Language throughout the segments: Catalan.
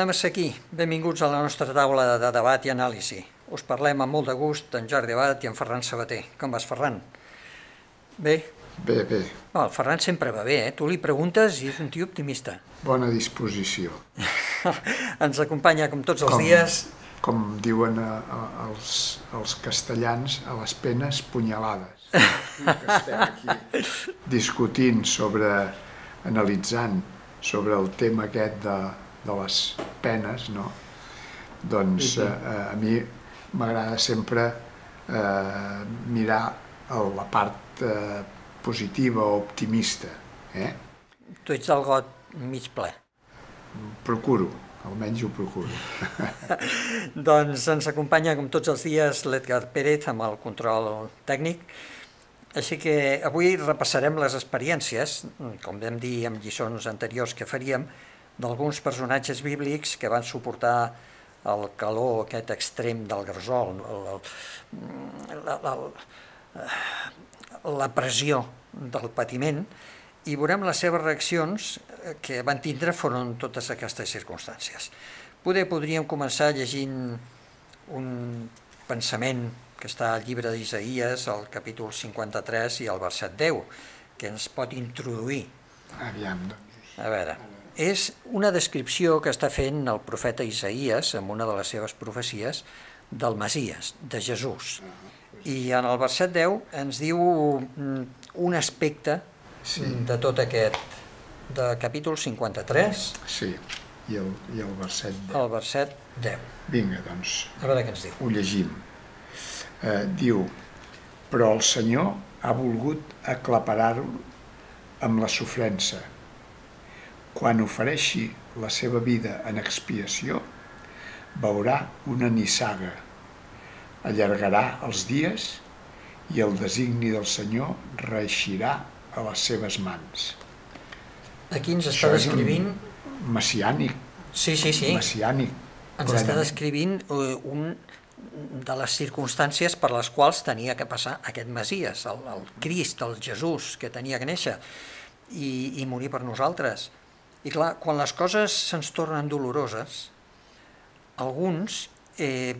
tornem a ser aquí. Benvinguts a la nostra taula de debat i anàlisi. Us parlem amb molt de gust en Jordi Abad i en Ferran Sabater. Com vas, Ferran? Bé? Bé, bé. Oh, el Ferran sempre va bé, eh? Tu li preguntes i és un tio optimista. Bona disposició. Ens acompanya, com tots els com, dies... Com diuen a, a, els, els castellans, a les penes punyalades. que estem aquí discutint sobre, analitzant sobre el tema aquest de, de les penes, no? Doncs eh, a mi m'agrada sempre eh, mirar la part eh, positiva o optimista. Eh? Tu ets el got mig ple. Procuro, almenys ho procuro. doncs ens acompanya, com tots els dies, l'Edgar Pérez amb el control tècnic. Així que avui repassarem les experiències, com vam dir en lliçons anteriors que faríem, d'alguns personatges bíblics que van suportar el calor aquest extrem del gresol, el, el, la, la, la pressió del patiment, i veurem les seves reaccions que van tindre foren totes aquestes circumstàncies. Poder podríem començar llegint un pensament que està al llibre d'Isaïes, al capítol 53 i al verset 10, que ens pot introduir. Aviam, doncs. A veure, és una descripció que està fent el profeta Isaías en una de les seves profecies del Masies, de Jesús. I en el verset 10 ens diu mm, un aspecte sí. de tot aquest, de capítol 53. Sí, i el, i el verset 10. El verset 10. Vinga, doncs. A veure què ens diu. Ho llegim. Eh, diu, però el Senyor ha volgut aclaparar-ho amb la sofrença, quan ofereixi la seva vida en expiació, veurà una nissaga, allargarà els dies i el designi del Senyor reeixirà a les seves mans. Aquí ens està descrivint... Messiànic. Sí, sí, sí. Messiànic. Ens està descrivint eh, un de les circumstàncies per les quals tenia que passar aquest Messies, el, el Crist, el Jesús, que tenia que néixer i, i morir per nosaltres. I clar, quan les coses se'ns tornen doloroses, alguns eh,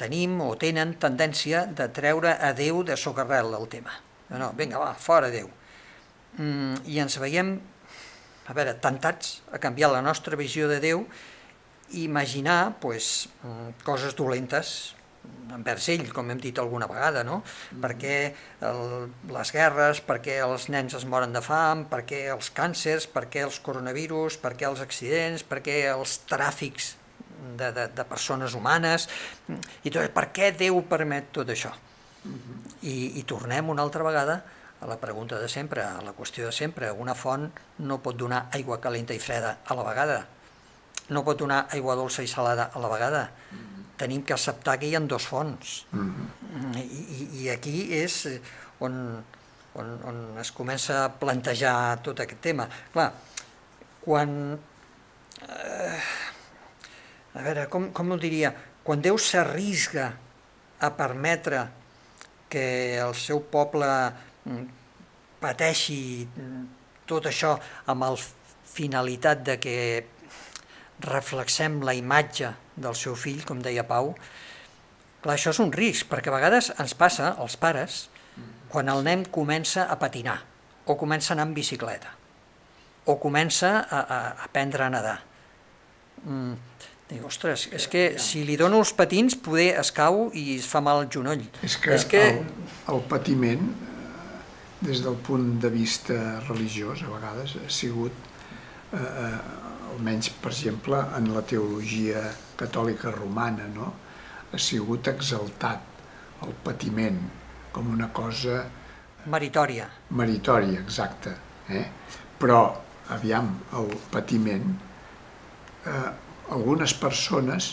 tenim o tenen tendència de treure a Déu de socarrel del tema. No, no, vinga, va, fora Déu. Mm, I ens veiem, a veure, tentats a canviar la nostra visió de Déu i imaginar pues, mm, coses dolentes envers ell, com hem dit alguna vegada, no? Mm. perquè el, les guerres, perquè els nens es moren de fam, perquè els càncers, perquè els coronavirus, perquè els accidents, perquè els tràfics de, de, de persones humanes, i tot, per què Déu permet tot això? Mm -hmm. I, I tornem una altra vegada a la pregunta de sempre, a la qüestió de sempre. Una font no pot donar aigua calenta i freda a la vegada, no pot donar aigua dolça i salada a la vegada, mm -hmm tenim que acceptar que hi ha dos fonts. Mm -hmm. I, I aquí és on, on, on es comença a plantejar tot aquest tema. Clar, quan... Eh, a veure, com, com ho diria? Quan Déu s'arrisga a permetre que el seu poble mm, pateixi tot això amb el finalitat de que reflexem la imatge del seu fill, com deia Pau, clar, això és un risc, perquè a vegades ens passa, als pares, quan el nen comença a patinar, o comença a anar en bicicleta, o comença a, a aprendre a nedar. Mm, dic, ostres, és que si li dono els patins, poder es cau i es fa mal el genoll. És que, és que... El, el patiment, eh, des del punt de vista religiós, a vegades, ha sigut eh, eh almenys, per exemple, en la teologia catòlica romana, no? ha sigut exaltat el patiment com una cosa... Meritòria. Meritòria, exacte. Eh? Però, aviam, el patiment, eh, algunes persones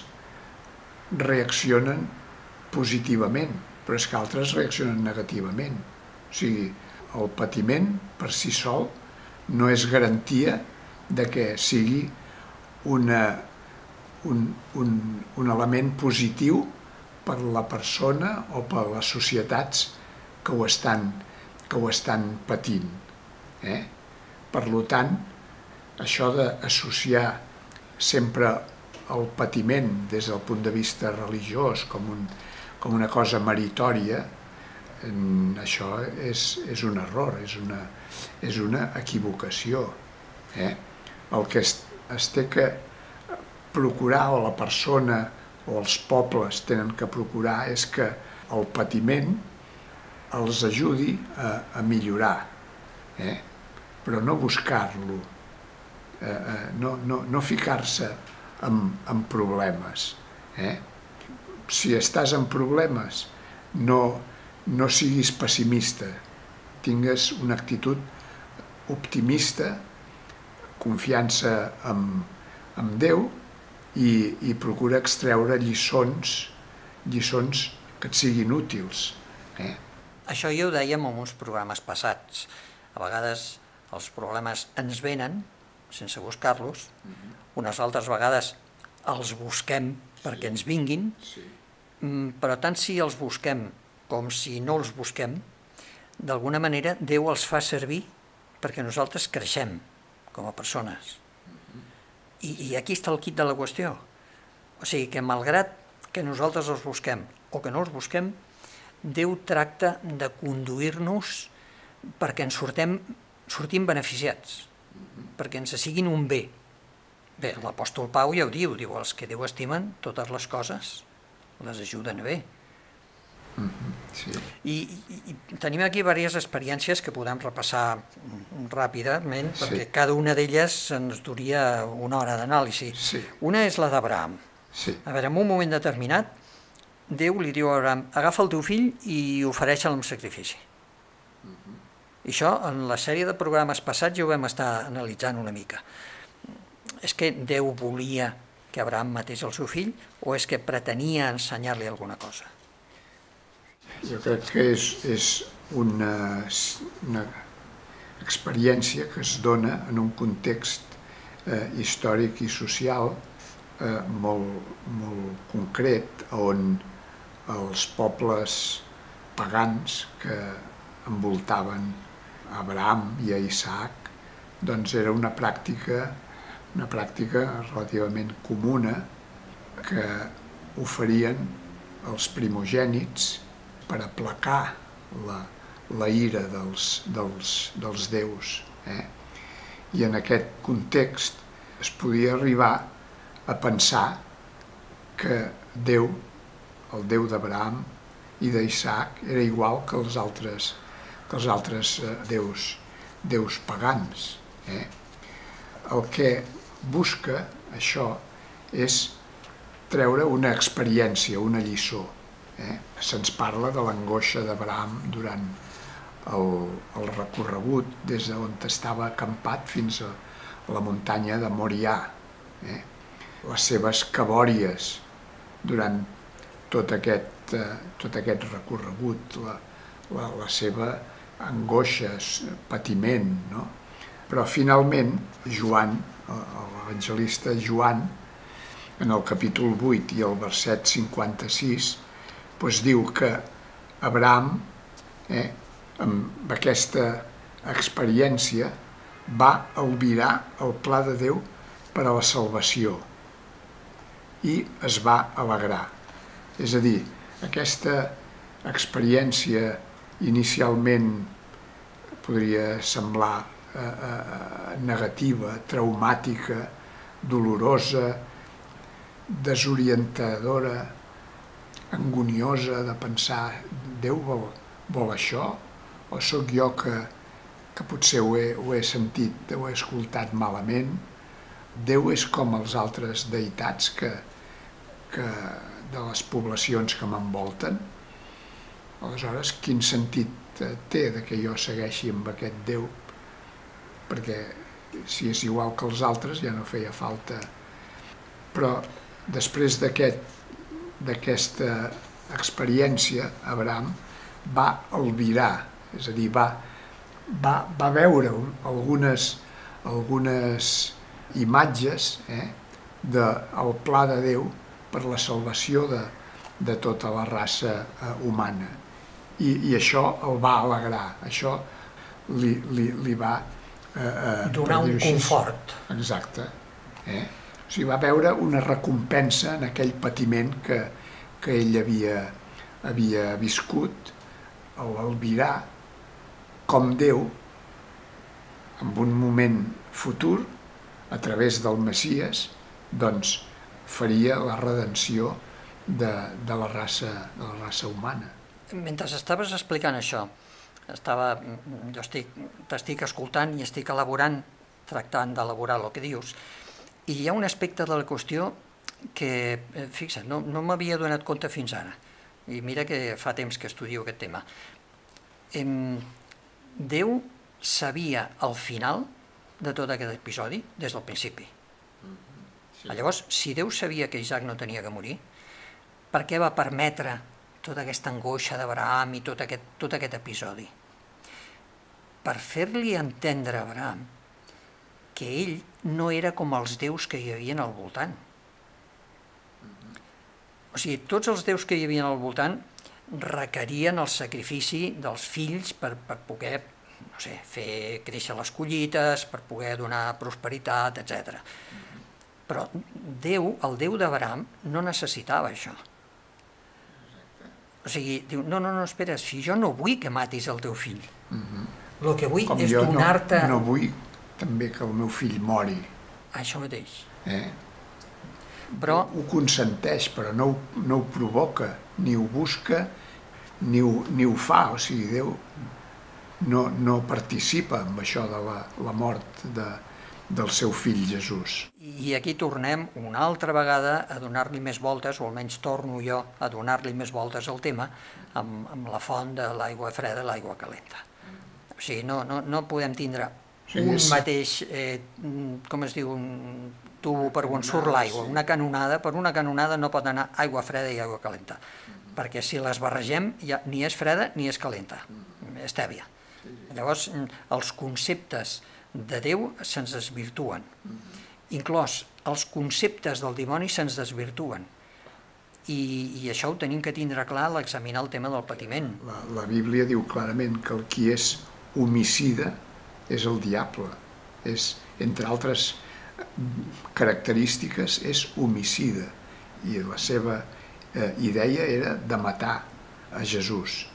reaccionen positivament, però és que altres reaccionen negativament. O sigui, el patiment per si sol no és garantia de que sigui una, un, un, un element positiu per la persona o per les societats que ho estan, que ho estan patint. Eh? Per tant, això d'associar sempre el patiment des del punt de vista religiós com, un, com una cosa meritòria, això és, és un error, és una, és una equivocació. Eh? El que es, es té que procurar, o la persona o els pobles tenen que procurar, és que el patiment els ajudi a, a millorar, eh? però no buscar-lo, eh, eh, no, no, no ficar-se en, en problemes. Eh? Si estàs en problemes, no, no siguis pessimista, tingues una actitud optimista, confiança en, en Déu i, i procura extreure lliçons, lliçons que et siguin útils. Eh? Això ja ho dèiem en uns programes passats. A vegades els problemes ens venen sense buscar-los, uh mhm. -huh. unes altres vegades els busquem perquè ens vinguin, sí. Mm, però tant si els busquem com si no els busquem, d'alguna manera Déu els fa servir perquè nosaltres creixem com a persones. I, I aquí està el kit de la qüestió. O sigui que malgrat que nosaltres els busquem o que no els busquem, Déu tracta de conduir-nos perquè ens sortem, sortim beneficiats, perquè ens siguin un bé. Bé, l'apòstol Pau ja ho diu, diu, els que Déu estimen, totes les coses les ajuden a bé. Mm -hmm, sí. I, i, I tenim aquí diverses experiències que podem repassar ràpidament, sí. perquè cada una d'elles ens duria una hora d'anàlisi. Sí. Una és la d'Abraham. Sí. A veure, en un moment determinat, Déu li diu a Abraham, agafa el teu fill i ofereixe'l en sacrifici. Uh -huh. I això, en la sèrie de programes passats, ja ho vam estar analitzant una mica. És que Déu volia que Abraham matés el seu fill o és que pretenia ensenyar-li alguna cosa? Jo crec que és, és una, una experiència que es dona en un context eh, històric i social eh, molt, molt concret on els pobles pagans que envoltaven Abraham i a Isaac, doncs era una pràctica, una pràctica relativament comuna que oferien els primogènits per aplacar la, la ira dels, dels, dels déus. Eh? I en aquest context es podia arribar a pensar que Déu el Déu d'Abraham i d'Isaac era igual que els altres, que els altres eh, déus, déus pagans. Eh? El que busca això és treure una experiència, una lliçó. Eh? Se'ns parla de l'angoixa d'Abraham durant el, el recorregut des d'on estava acampat fins a la muntanya de Morià. Eh? Les seves cabòries durant tot aquest, eh, tot aquest recorregut, la, la, la seva angoixa, patiment, no? Però finalment, Joan, l'evangelista Joan, en el capítol 8 i el verset 56, doncs diu que Abraham, eh, amb aquesta experiència, va albirar el pla de Déu per a la salvació i es va alegrar. És a dir, aquesta experiència inicialment podria semblar eh, eh, negativa, traumàtica, dolorosa, desorientadora, angoniosa de pensar Déu vol, vol això? O sóc jo que, que potser ho he, ho he sentit, ho he escoltat malament? Déu és com els altres deïtats que, que de les poblacions que m'envolten, aleshores quin sentit eh, té de que jo segueixi amb aquest Déu? Perquè si és igual que els altres ja no feia falta. Però després d'aquesta aquest, experiència, Abraham va albirar, és a dir, va, va, va veure algunes, algunes imatges eh, del pla de Déu per la salvació de, de tota la raça eh, humana. I, I això el va alegrar, això li, li, li va... Eh, eh, Donar un confort. Exacte. Eh? O O sigui, va veure una recompensa en aquell patiment que, que ell havia, havia viscut, l'albirar com Déu, en un moment futur, a través del Messies, doncs faria la redenció de, de, la, raça, de la raça humana. Mentre estaves explicant això, estava, jo estic, t'estic escoltant i estic elaborant, tractant d'elaborar el que dius, i hi ha un aspecte de la qüestió que, eh, fixa't, no, no m'havia donat compte fins ara, i mira que fa temps que estudio aquest tema. Em, Déu sabia el final de tot aquest episodi des del principi. Sí. Llavors, si Déu sabia que Isaac no tenia que morir, per què va permetre tota aquesta angoixa d'Abraham i tot aquest, tot aquest episodi? Per fer-li entendre a Abraham que ell no era com els déus que hi havia al voltant. O sigui, tots els déus que hi havia al voltant requerien el sacrifici dels fills per, per poder no sé, fer créixer les collites, per poder donar prosperitat, etc. Però Déu, el Déu d'Abraham, no necessitava això. O sigui, diu, no, no, no, espera, si jo no vull que matis el teu fill. El que vull Com és donar-te... No, no vull també que el meu fill mori. Això mateix. Eh? Però... Ho, ho consenteix, però no, no ho provoca, ni ho busca, ni ho, ni ho fa. O sigui, Déu no, no participa amb això de la, la mort de, del seu fill Jesús. I aquí tornem una altra vegada a donar-li més voltes, o almenys torno jo a donar-li més voltes al tema, amb, amb la font de l'aigua freda l'aigua calenta. O sigui, no, no, no podem tindre sí, un mateix, eh, com es diu, un tubo per on surt l'aigua, una canonada, per una canonada no pot anar aigua freda i aigua calenta, perquè si les barregem ja ni és freda ni és calenta, és tèbia. Llavors, els conceptes de Déu se'ns desvirtuen. Inclòs, els conceptes del dimoni se'ns desvirtuen. I, I això ho tenim que tindre clar a l'examinar el tema del patiment. La, la Bíblia diu clarament que el qui és homicida és el diable. És, entre altres característiques, és homicida. I la seva eh, idea era de matar a Jesús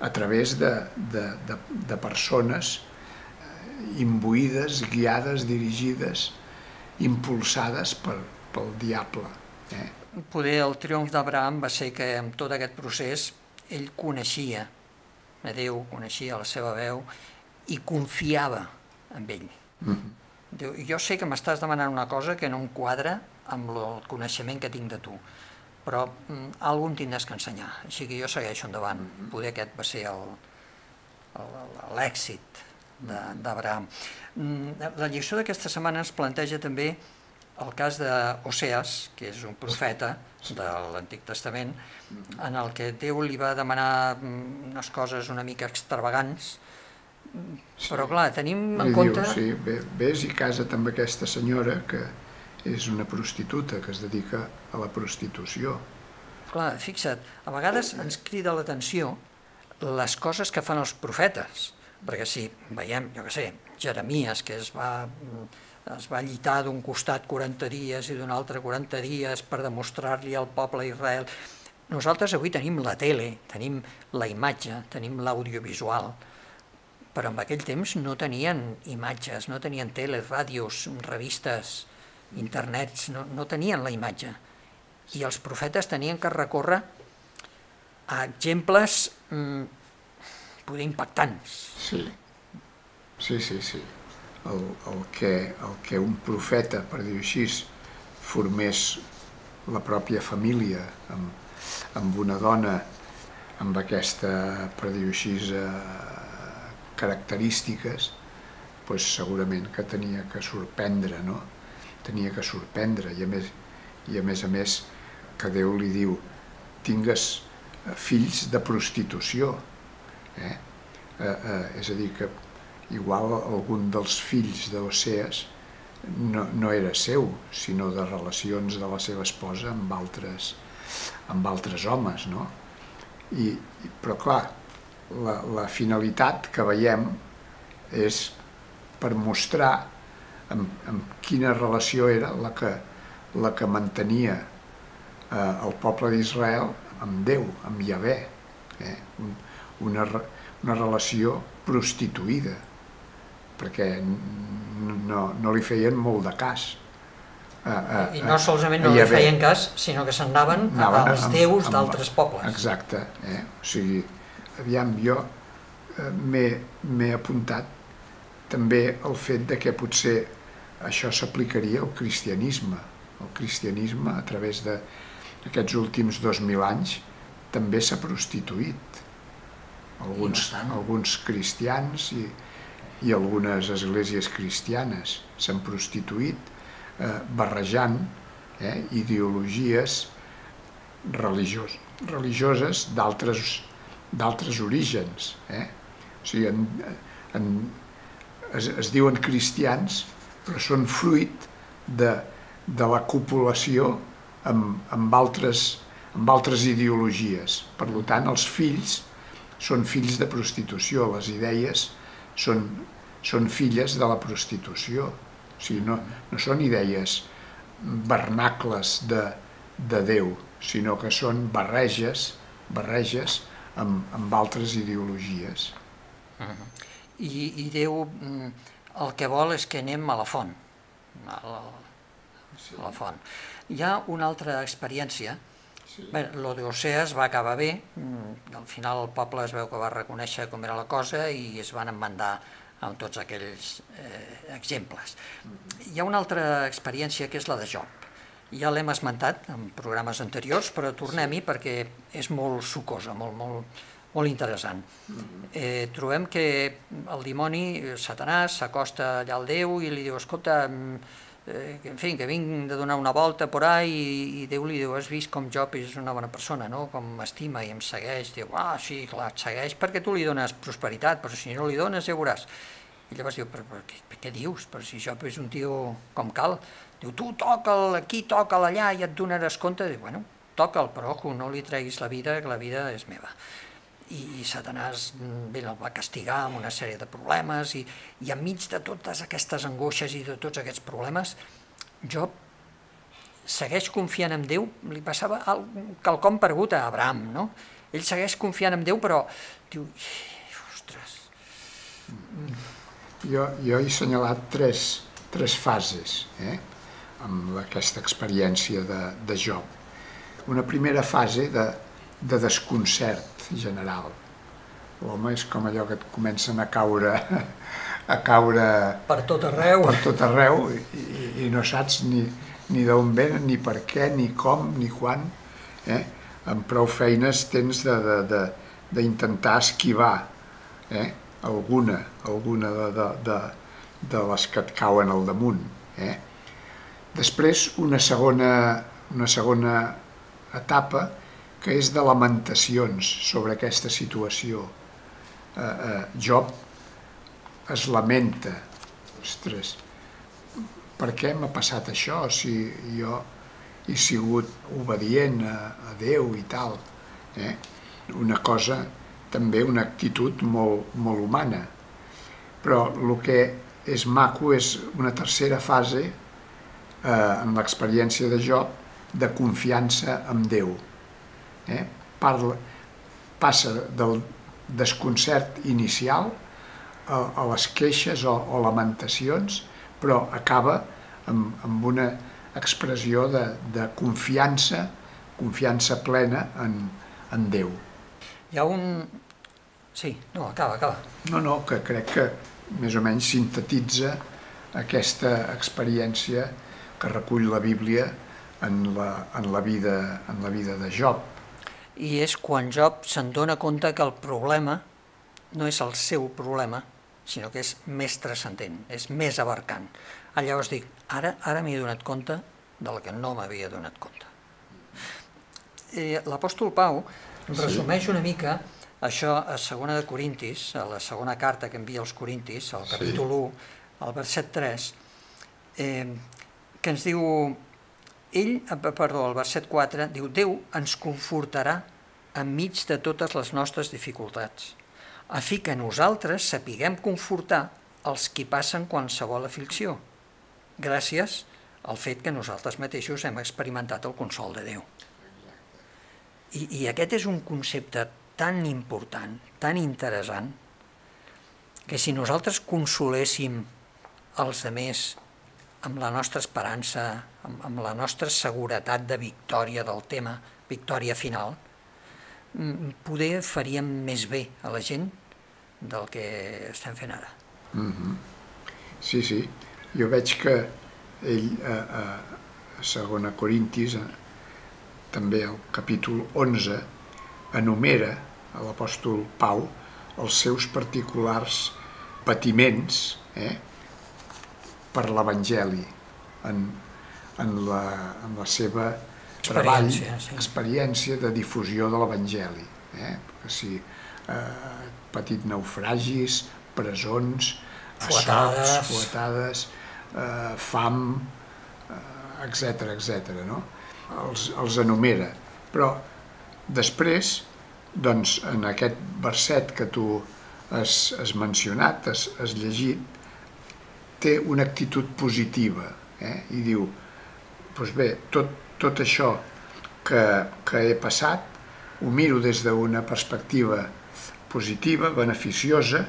a través de, de, de, de persones eh, imbuïdes, guiades, dirigides, impulsades per, pel diable. Eh? Poder el triomf d'Abraham va ser que en tot aquest procés ell coneixia a Déu, coneixia la seva veu i confiava en ell. Mm -hmm. Diu, jo sé que m'estàs demanant una cosa que no em quadra amb el coneixement que tinc de tu, però mm, algun tindràs que ensenyar, així que jo segueixo endavant. Mm -hmm. Poder aquest va ser l'èxit d'Abraham. Mm, la lliçó d'aquesta setmana ens planteja també el cas d'Oseas, que és un profeta de l'Antic Testament, en el que Déu li va demanar mm, unes coses una mica extravagants, sí. però clar, tenim en li compte... Diu, sí, vés i casa't amb aquesta senyora que és una prostituta que es dedica a la prostitució. Clar, fixa't, a vegades ens crida l'atenció les coses que fan els profetes, perquè si veiem, jo què sé, Jeremies, que es va, es va llitar d'un costat 40 dies i d'un altre 40 dies per demostrar-li al poble d'Israel. Nosaltres avui tenim la tele, tenim la imatge, tenim l'audiovisual, però en aquell temps no tenien imatges, no tenien teles, ràdios, revistes, internets, no, no tenien la imatge. I els profetes tenien que recórrer a exemples mm, poder impactants. Sí, sí, sí, sí. El, el, que, el que un profeta, per dir-ho així, formés la pròpia família amb, amb una dona amb aquesta, per dir-ho així, eh, característiques, doncs segurament que tenia que sorprendre, no? Tenia que sorprendre i a més, i a més a més que Déu li diu tingues eh, fills de prostitució. Eh? Eh, eh, és a dir, que igual algun dels fills d'Osees no, no era seu, sinó de relacions de la seva esposa amb altres, amb altres homes, no? I, però clar, la, la finalitat que veiem és per mostrar amb, amb quina relació era la que, la que mantenia eh, el poble d'Israel amb Déu, amb Yahvé, eh? una, una relació prostituïda, perquè no, no li feien molt de cas. A, a, I no solament no li feien cas, sinó que se'n anaven als déus d'altres pobles. Exacte. Eh? O sigui, aviam, jo eh, m'he apuntat també el fet de que potser això s'aplicaria al cristianisme. El cristianisme, a través d'aquests últims dos mil anys, també s'ha prostituït. Alguns, alguns cristians i, i algunes esglésies cristianes s'han prostituït eh, barrejant eh, ideologies religiós, religioses d'altres orígens. Eh? O sigui, en, en, es, es diuen cristians, però són fruit de, de la copulació amb, amb, altres, amb altres ideologies. Per tant, els fills són fills de prostitució, les idees són, són filles de la prostitució. O sigui, no, no són idees vernacles de, de Déu, sinó que són barreges, barreges amb, amb altres ideologies. Uh -huh. I, I Déu mm, el que vol és que anem a la font, a la, a la font. Hi ha una altra experiència, Sí. Bé, l'Odeoseas va acabar bé, mm, al final el poble es veu que va reconèixer com era la cosa i es van emmandar amb tots aquells eh, exemples. Hi ha una altra experiència que és la de Job. Ja l'hem esmentat en programes anteriors, però tornem-hi perquè és molt sucosa, molt, molt, molt interessant. Eh, trobem que el dimoni, Satanàs, s'acosta allà al Déu i li diu, escolta, eh, en fi, que vinc de donar una volta por ahí i, i Déu li diu, has vist com Job és una bona persona, no? com m'estima i em segueix, diu, ah, sí, clar, et segueix perquè tu li dones prosperitat, però si no li dones ja veuràs. I llavors diu, però, però què, què dius? Però si Job és un tio com cal. Diu, tu toca'l aquí, toca'l allà i et donaràs compte. Diu, bueno, toca'l, però ojo, no li treguis la vida, que la vida és meva i, i Satanàs mm, bé, el va castigar amb una sèrie de problemes i, i enmig de totes aquestes angoixes i de tots aquests problemes, Job segueix confiant en Déu, li passava quelcom paregut a Abraham, no? Ell segueix confiant en Déu, però diu, ostres... Jo, jo he assenyalat tres, tres fases eh, amb aquesta experiència de, de Job. Una primera fase de, de desconcert general. L'home és com allò que et comencen a caure a caure per tot arreu, per tot arreu i, i no saps ni, ni d'on venen, ni per què, ni com, ni quan. Eh? Amb prou feines tens d'intentar esquivar eh? Alguna, alguna de, de, de, de les que et cauen al damunt. Eh? Després, una segona, una segona etapa que és de lamentacions sobre aquesta situació. Eh, eh, Job es lamenta, ostres, per què m'ha passat això si jo he sigut obedient a, a Déu i tal. Eh? Una cosa, també una actitud molt, molt humana. Però el que és maco és una tercera fase eh, en l'experiència de Job de confiança en Déu eh, parla, passa del desconcert inicial a, a les queixes o, o lamentacions, però acaba amb, amb una expressió de, de confiança, confiança plena en, en Déu. Hi ha un... Sí, no, acaba, acaba. No, no, que crec que més o menys sintetitza aquesta experiència que recull la Bíblia en la, en la, vida, en la vida de Job i és quan Job se'n dona compte que el problema no és el seu problema, sinó que és més transcendent, és més abarcant. Llavors dic, ara ara m'he donat compte del que no m'havia donat compte. Eh, L'apòstol Pau resumeix una mica això a segona de Corintis, a la segona carta que envia als Corintis, al capítol 1, al verset 3, eh, que ens diu ell, eh, perdó, el verset 4, diu Déu ens confortarà enmig de totes les nostres dificultats, a fi que nosaltres sapiguem confortar els qui passen qualsevol aflicció gràcies al fet que nosaltres mateixos hem experimentat el consol de Déu. I, I aquest és un concepte tan important, tan interessant, que si nosaltres consoléssim els demés amb la nostra esperança, amb, amb la nostra seguretat de victòria del tema, victòria final, mm, poder faríem més bé a la gent del que estem fent ara. Mm -hmm. Sí, sí. Jo veig que ell a, a segona Corintis, a, també al capítol 11, enumera a l'apòstol Pau els seus particulars patiments, eh? per l'Evangeli, en, en, la, en la seva treball, sí. experiència de difusió de l'Evangeli. Eh? Si eh, petit naufragis, presons, fuetades, assalts, fuetades eh, fam, etc eh, etc. no? Els, els enumera. Però després, doncs, en aquest verset que tu has, has mencionat, has, has llegit, té una actitud positiva eh? i diu, doncs bé, tot, tot això que, que he passat ho miro des d'una perspectiva positiva, beneficiosa,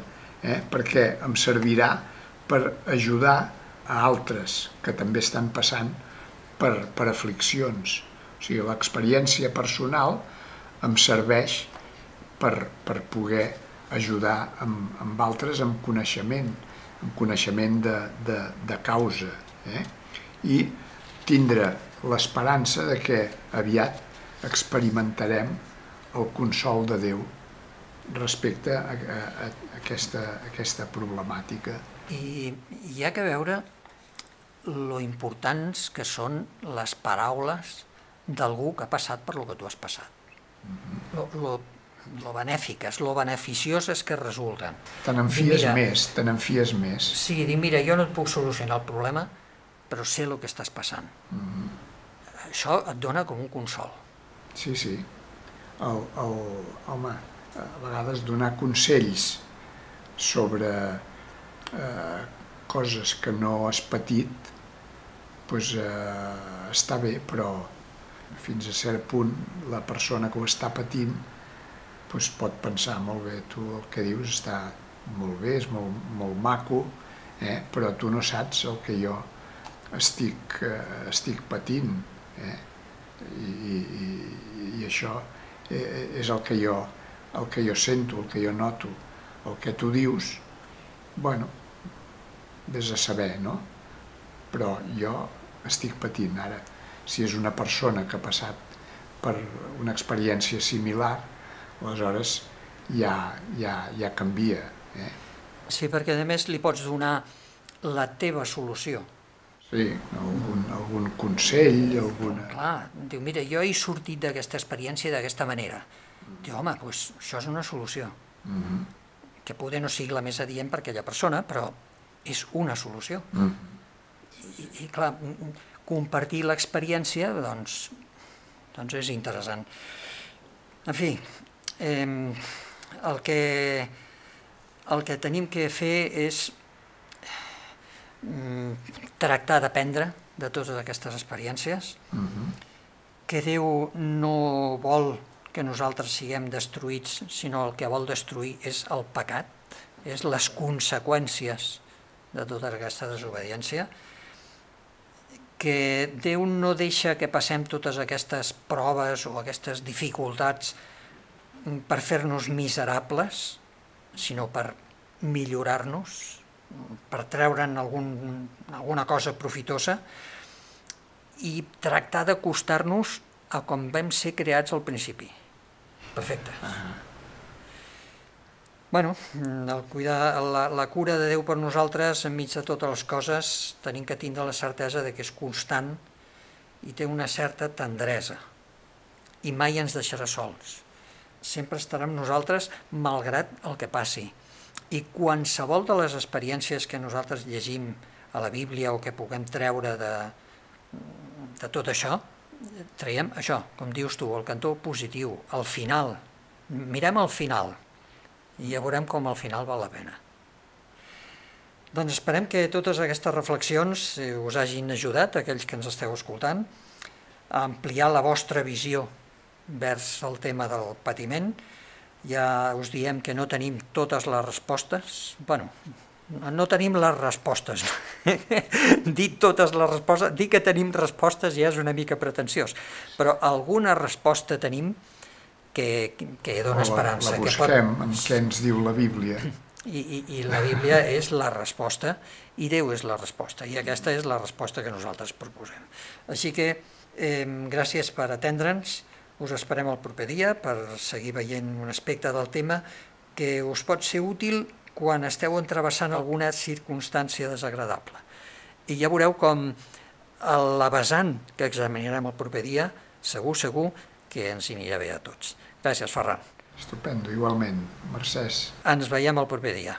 eh? perquè em servirà per ajudar a altres que també estan passant per, per afliccions. O sigui, l'experiència personal em serveix per, per poder ajudar amb, amb altres amb coneixement, un coneixement de, de, de causa eh? i tindre l'esperança de que aviat experimentarem el consol de Déu respecte a, a, a, aquesta, a aquesta problemàtica. I hi ha que veure lo importants que són les paraules d'algú que ha passat per lo que tu has passat. Lo, lo lo benèfiques, lo beneficioses que resulten. Te n'enfies més, te n'enfies més. Sí, dir, mira, jo no et puc solucionar el problema, però sé el que estàs passant. Mm -hmm. Això et dona com un consol. Sí, sí. El, el, home, a vegades donar consells sobre eh, coses que no has patit, doncs, eh, està bé, però fins a cert punt la persona que ho està patint doncs pot pensar, molt bé, tu el que dius està molt bé, és molt, molt maco, eh? però tu no saps el que jo estic, eh, estic patint. Eh? I, i, I això eh, és el que, jo, el que jo sento, el que jo noto. El que tu dius, bueno, vés a saber, no? Però jo estic patint ara. Si és una persona que ha passat per una experiència similar, aleshores ja, ja, ja canvia. Eh? Sí, perquè a més li pots donar la teva solució. Sí, algun, algun consell, alguna... Clar, diu, mira, jo he sortit d'aquesta experiència d'aquesta manera. Diu, home, doncs això és una solució. Mm -hmm. Que poder no sigui la més adient per aquella persona, però és una solució. Mm -hmm. I, I, clar, compartir l'experiència, doncs, doncs és interessant. En fi, eh, el, que, el que tenim que fer és mm, tractar d'aprendre de totes aquestes experiències, uh mhm. -huh. que Déu no vol que nosaltres siguem destruïts, sinó el que vol destruir és el pecat, és les conseqüències de tota aquesta desobediència, que Déu no deixa que passem totes aquestes proves o aquestes dificultats per fer-nos miserables, sinó per millorar-nos, per treure'n algun, alguna cosa profitosa i tractar d'acostar-nos a com vam ser creats al principi. Perfecte. Uh -huh. Bueno, el cuidar, la, la cura de Déu per nosaltres, enmig de totes les coses, tenim que tindre la certesa de que és constant i té una certa tendresa i mai ens deixarà sols sempre estarà amb nosaltres malgrat el que passi. I qualsevol de les experiències que nosaltres llegim a la Bíblia o que puguem treure de, de tot això, traiem això, com dius tu, el cantó positiu, al final. Mirem al final i ja veurem com al final val la pena. Doncs esperem que totes aquestes reflexions eh, us hagin ajudat, aquells que ens esteu escoltant, a ampliar la vostra visió vers el tema del patiment. Ja us diem que no tenim totes les respostes. bueno, no tenim les respostes. dir totes les respostes, dir que tenim respostes ja és una mica pretensiós, però alguna resposta tenim que, que dona esperança. La, la busquem que pot... en què ens diu la Bíblia. I, i, I la Bíblia és la resposta i Déu és la resposta i aquesta és la resposta que nosaltres proposem. Així que eh, gràcies per atendre'ns, us esperem el proper dia per seguir veient un aspecte del tema que us pot ser útil quan esteu entrevessant alguna circumstància desagradable. I ja veureu com la vessant que examinarem el proper dia, segur, segur, que ens anirà bé a tots. Gràcies, Ferran. Estupendo, igualment. Mercès. Ens veiem el proper dia.